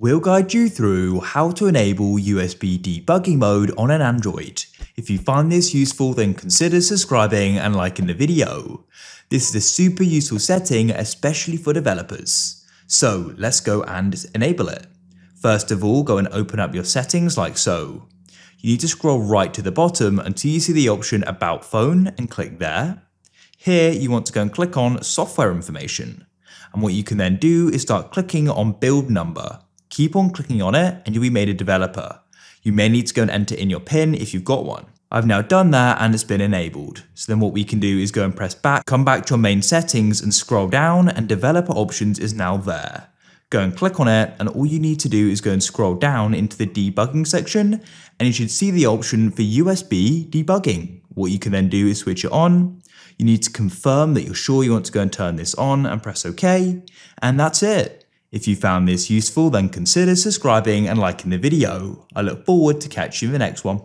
We'll guide you through how to enable USB debugging mode on an Android. If you find this useful then consider subscribing and liking the video. This is a super useful setting especially for developers. So let's go and enable it. First of all go and open up your settings like so. You need to scroll right to the bottom until you see the option about phone and click there. Here you want to go and click on software information. And what you can then do is start clicking on build number Keep on clicking on it and you'll be made a developer. You may need to go and enter in your PIN if you've got one. I've now done that and it's been enabled. So then what we can do is go and press back, come back to your main settings and scroll down and developer options is now there. Go and click on it and all you need to do is go and scroll down into the debugging section and you should see the option for USB debugging. What you can then do is switch it on. You need to confirm that you're sure you want to go and turn this on and press OK. And that's it. If you found this useful, then consider subscribing and liking the video. I look forward to catching you in the next one.